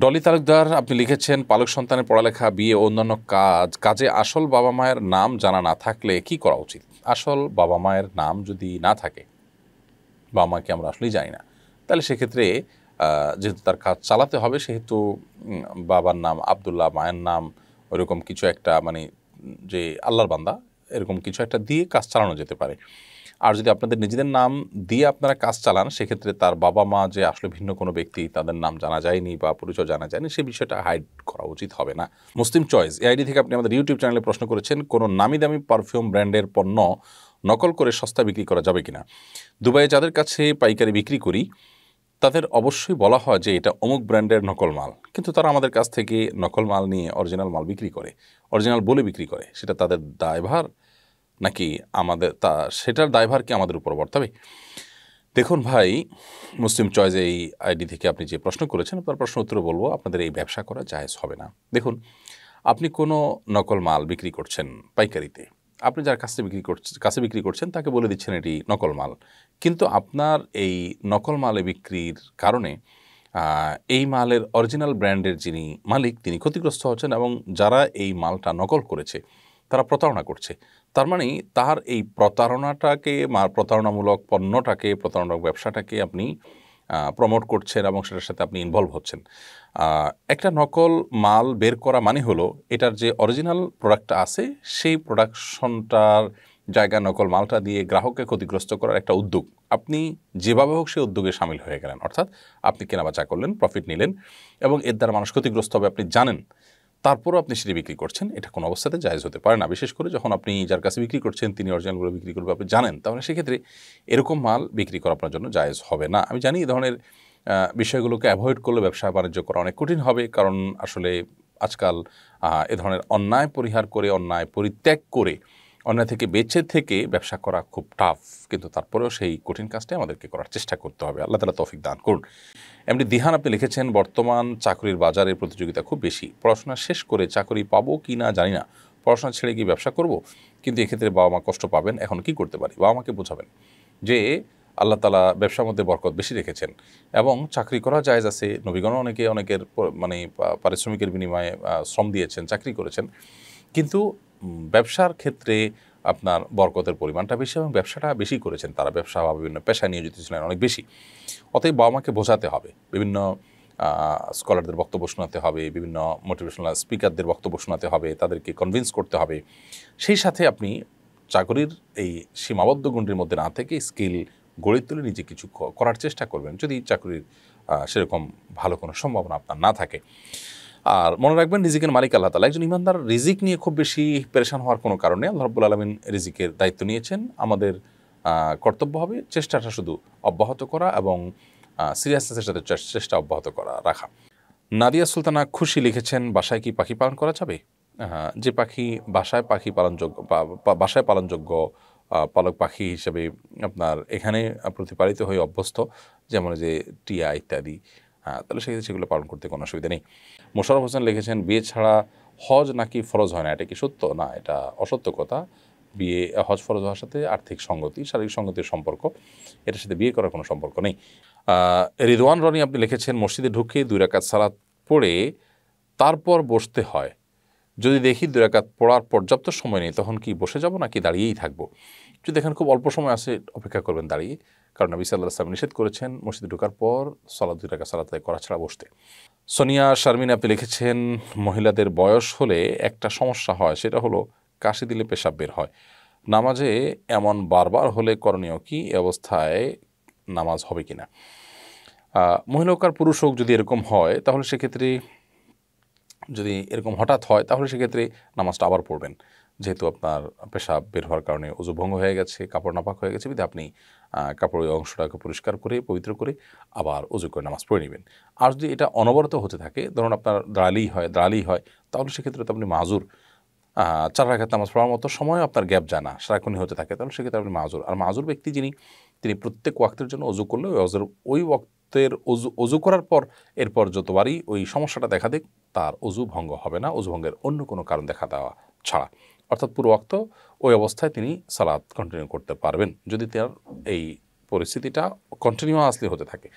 ডলি তালুকদার, আপনি লিখেছেন, পালক সন্তানের পড়ালেখা, বিয়ে অন্যান্য কাজ, কাজে আসল বাবা মায়ের নাম জানা না থাকলে কি করা উচিত? আসল বাবা মায়ের নাম যদি না থাকে, বাবা মাকে আমরা আসলেই জানি না। তাহলে সেক্ষেত্রে যেহেতু তার কাজ চালাতে হবে, সেহেতু বাবার নাম আবদুল্লাহ, মায়ের নাম ওইরকম কিছু একটা মানে যে আল্লাহর বান্দা, এরকম কিছু একটা দিয়ে কাজ চালানো যেতে পারে। আর যদি আপনাদের নিজেদের নাম দিয়ে আপনারা কাজ চালান, সেক্ষেত্রে তার বাবা মা যে আসলে ভিন্ন কোনো ব্যক্তি, তাদের নাম জানা যায়নি বা পরিচয় জানা যায়নি, সে বিষয়টা হাইড করা উচিত হবে না। মুসলিম চয়েস এই আইডি থেকে আপনি আমাদের ইউটিউব চ্যানেলে প্রশ্ন করেছেন, কোনো নামি দামি পারফিউম ব্র্যান্ডের পণ্য নকল করে সস্তা বিক্রি করা যাবে কিনা? দুবাইয়ে যাদের কাছে পাইকারি বিক্রি করি, তাদের অবশ্যই বলা হয় যে এটা অমুক ব্র্যান্ডের নকল মাল। কিন্তু তারা আমাদের কাছ থেকে নকল মাল নিয়ে অরিজিনাল মাল বিক্রি করে অরিজিনাল বলে বিক্রি করে, সেটা তাদের দায়ভার। নাকি আমাদের তা, সেটার দায়ভার কি আমাদের উপর বর্তাবে? দেখুন ভাই, মুসলিম চয়েস এই আইডি থেকে আপনি যে প্রশ্ন করেছেন, তার প্রশ্ন উত্তরে বলব, আপনাদের এই ব্যবসা করা জায়েজ হবে না। দেখুন, আপনি কোনো নকল মাল বিক্রি করছেন পাইকারিতে, আপনি যার কাছে বিক্রি করছেন কাছে বিক্রি করছেন, তাকে বলে দিচ্ছেন এটি নকল মাল। কিন্তু আপনার এই নকল মালে বিক্রির কারণে এই মালের অরিজিনাল ব্র্যান্ডের যিনি মালিক, তিনি ক্ষতিগ্রস্ত হচ্ছেন এবং যারা এই মালটা নকল করেছে তারা প্রতারণা করছে। তার মানে তার এই প্রতারণাটাকে প্রতারণামূলক পণ্যটাকে, প্রতারণামূলক ব্যবসাটাকে আপনি প্রমোট করছেন এবং সেটার সাথে আপনি ইনভলভ হচ্ছেন। একটা নকল মাল বের করা মানে হলো এটার যে অরিজিনাল প্রোডাক্টটা আছে, সেই প্রোডাকশনটার জায়গা নকল মালটা দিয়ে গ্রাহককে ক্ষতিগ্রস্ত করার একটা উদ্যোগ। আপনি যেভাবে হোক সেই উদ্যোগে সামিল হয়ে গেলেন। অর্থাৎ আপনি কেনাবেচা করলেন প্রফিট নিলেন এবং এর দ্বারা মানুষ ক্ষতিগ্রস্ত হবে আপনি জানেন। তারপরও আপনি সেটি বিক্রি করছেন, এটা কোনো অবস্থাতে জায়জ হতে পারে না। বিশেষ করে যখন আপনি যার কাছে বিক্রি করছেন, তিনি অরিজিনালগুলো বিক্রি করবে, আপনি জানেন, তাহলে সেক্ষেত্রে এরকম মাল বিক্রি করা আপনার জন্য জায়জ হবে না। আমি জানি এই ধরনের বিষয়গুলোকে অ্যাভয়েড করলে ব্যবসা বাণিজ্য করা অনেক কঠিন হবে, কারণ আসলে আজকাল এ ধরনের অন্যায় পরিহার করে, অন্যায় পরিত্যাগ করে অন্যায় থেকে বেঁচে থেকে ব্যবসা করা খুব টাফ কিন্তু তারপরেও সেই কঠিন কাজটাই আমাদেরকে করার চেষ্টা করতে হবে। আল্লাহ তালা তৌফিক দান করুন। এমনি দিহান আপনি লিখেছেন, বর্তমান চাকরির বাজারে প্রতিযোগিতা খুব বেশি। পড়াশোনা শেষ করে চাকরি পাবো কি না জানি না। পড়াশোনা ছেড়ে গিয়ে ব্যবসা করব, কিন্তু এক্ষেত্রে বাবা মা কষ্ট পাবেন, এখন কি করতে পারি? বাবা মাকে বোঝাবেন যে আল্লাহ তালা ব্যবসার মধ্যে বরকত বেশি রেখেছেন এবং চাকরি করা জায়েজ আছে। নবীগণ অনেকে অনেকের মানে পারিশ্রমিকের বিনিময়ে শ্রম দিয়েছেন, চাকরি করেছেন। কিন্তু ব্যবসার ক্ষেত্রে আপনার বরকতের পরিমাণটা বেশি এবং ব্যবসাটা বেশি করেছেন। তারা ব্যবসা বা বিভিন্ন পেশায় নিয়োজিত ছিলেন অনেক বেশি। অতএব বাবা মাকে বোঝাতে হবে। বিভিন্ন স্কলারদের বক্তব্য শোনাতে হবে, বিভিন্ন মোটিভেশনাল স্পিকারদের বক্তব্য শোনাতে হবে, তাদেরকে কনভিন্স করতে হবে। সেই সাথে আপনি চাকরির এই সীমাবদ্ধ গণ্ডির মধ্যে না থেকে স্কিল গড়ে তুলে নিজে কিছু করার চেষ্টা করবেন। যদি চাকরির সেরকম ভালো কোনো সম্ভাবনা আপনার না থাকে। আর মনে রাখবেন রিজিকের মালিক আল্লাহ তালা একজন ইমানদার রিজিক নিয়ে খুব বেশি পেরেশান হওয়ার কোনো কারণে আল্লাহ রব্বুল আলমিন রিজিকের দায়িত্ব নিয়েছেন। আমাদের কর্তব্য হবে চেষ্টাটা শুধু অব্যাহত করা এবং সিরিয়াসনেসের সাথে চেষ্টা অব্যাহত করা, রাখা। নাদিয়া সুলতানা খুশি লিখেছেন, বাসায় কি পাখি পালন করা যাবে? যে পাখি বাসায় পাখি পালনযোগ্য বাসায় পালনযোগ্য পালক পাখি হিসেবে আপনার এখানে প্রতিপালিত হয়ে অভ্যস্ত। যেমন যে টিয়া ইত্যাদি হ্যাঁ তাহলে সেক্ষেত্রে সেগুলো পালন করতে কোনো অসুবিধা নেই। মোশারফ হোসেন লিখেছেন, বিয়ে ছাড়া হজ নাকি ফরজ হয় না? এটা কি সত্য? না, এটা অসত্য কথা। বিয়ে, হজ ফরজ হওয়ার সাথে আর্থিক সঙ্গতি, শারীরিক সঙ্গতির সম্পর্ক, এটার সাথে বিয়ে করার কোনো সম্পর্ক নেই। রিদওয়ান রনি আপনি লিখেছেন, মসজিদে ঢুকে দুই রাকাত সালাত পড়ে তারপর বসতে হয়। যদি দেখি দুই রাকাত পড়ার পর্যাপ্ত সময় নেই, তখন কি বসে যাব নাকি দাঁড়িয়েই থাকব? যদি দেখেন খুব অল্প সময় আছে, অপেক্ষা করবেন দাঁড়িয়ে। কারণ নবী সাল্লাহ সাল্লাম নিষেধ করেছেন মসজিদে ঢোকার পর সালাদ দুই টাকা সালাত করা ছাড়া বসতে। সোনিয়া শারমিন আপনি লিখেছেন মহিলাদের বয়স হলে একটা সমস্যা হয় সেটা হলো কাশি দিলে পেশাব বের হয়। নামাজে এমন বারবার হলে করণীয় কি? অবস্থায় নামাজ হবে কিনা? আহ, মহিলা হোক আর পুরুষ হোক যদি এরকম হয় তাহলে সেক্ষেত্রে যদি এরকম হঠাৎ হয় তাহলে সেক্ষেত্রে নামাজটা আবার পড়বেন। যেহেতু আপনার পেশাব বের হওয়ার কারণে উজু ভঙ্গ হয়ে গেছে কাপড় নাপাক হয়ে গেছে বিধে আপনি কাপড়ের অংশটাকে পরিষ্কার করে, পবিত্র করে আবার অজু করে নামাজ পড়ে নেবেন। আর যদি এটা অনবরত হতে থাকে, ধরুন আপনার দাঁড়ালেই হয় দাঁড়ালেই হয়, তাহলে সেক্ষেত্রে তো আপনি মাজুর চার রাখাত নামাজ পড়ার মতো সময় আপনার গ্যাপ জানা সারাক্ষণই হতে থাকে, তাহলে সেক্ষেত্রে আপনি মাজুর। আর মাজুর ব্যক্তি যিনি, তিনি প্রত্যেক ওয়াক্তের জন্য অজু করলে ওই অজুর ওই ওয়াক্তের অজু অজু করার পর, এরপর যতবারই ওই সমস্যাটা দেখা দেখ তার অজু ভঙ্গ হবে না অজু ভঙ্গের অন্য কোনো কারণ দেখা দেওয়া ছাড়া। অর্থাৎ পুরো অক্ত ওই অবস্থায় তিনি সালাদ কন্টিনিউ করতে পারবেন, যদি তার এই পরিস্থিতিটা কন্টিনিউয়াসলি হতে থাকে।